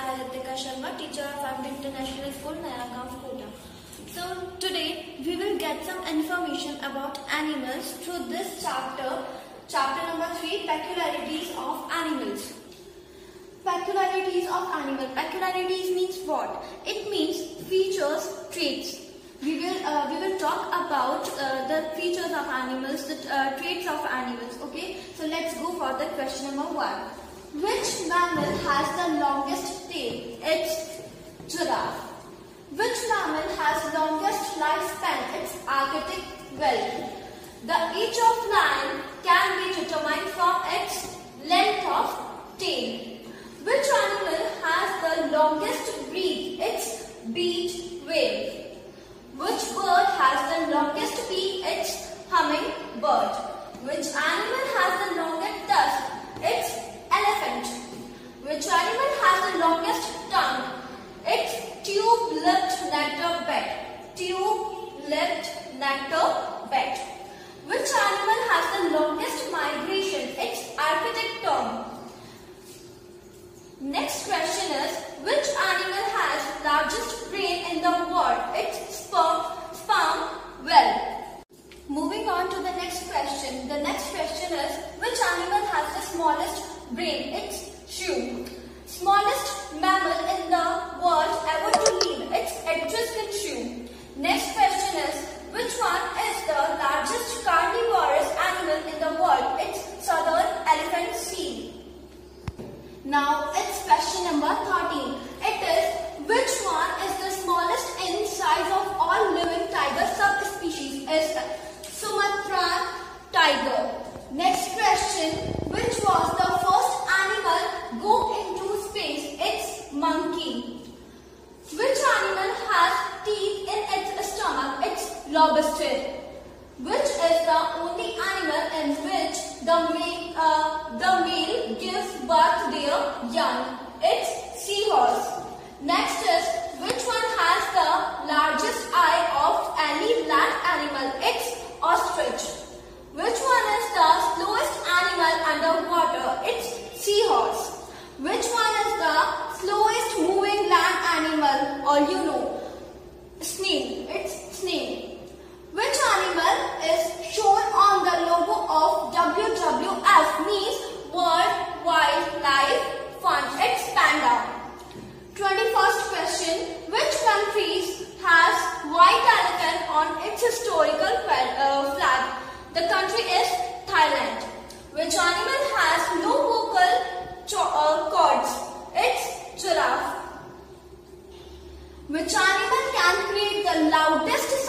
I, Ritika Sharma, teacher Family International School, Nayagaon, Kota. So today we will get some information about animals through this chapter, chapter number 3, Peculiarities of Animals. Peculiarities of animal. Peculiarities means what? It means features, traits. We will uh, we will talk about uh, the features of animals, the uh, traits of animals. Okay. So let's go for the question number one. Which mammal has the longest tail? It's giraffe. Which mammal has longest lifespan? It's Arctic whale. The age of lion can be determined from its length of tail. Which animal has the longest beak? It's beaked whale. Which bird has the longest beak? It's hummingbird. Which animal has the longest tusk? It's elephant. Which animal has the longest tongue? It's tube-lipped nectar bat. Tube-lipped nectar bat. Which animal has the longest migration? It's Arctic tern. Next question is, which animal has largest brain in the world? It's sperm, sperm whale. Moving on to the next question. The next question is, which animal has the smallest brain? It's shoe. Which one is the largest carnivorous animal in the world? It's southern elephant seal. Now it's question number 13. It is which one is the smallest in size of all living tiger subspecies? Is Sumatran tiger. Next question. Which was the first animal go into space? It's monkey. Which animal has teeth in its? Lobster. Which is the only animal in which the male, uh, the male gives birth to their young? It's seahorse. Next is which one has the largest eye of any land animal? It's ostrich. Which one is the slowest animal underwater? It's seahorse. Which one is the slowest moving land animal? All you know. Snail. It's snail. Which animal is shown on the logo of WWF means World Wildlife Fund? It's panda. 21st question. Which countries has white elephant on its historical uh, flag? The country is Thailand. Which animal has no vocal uh, cords? It's giraffe. Which animal can create the loudest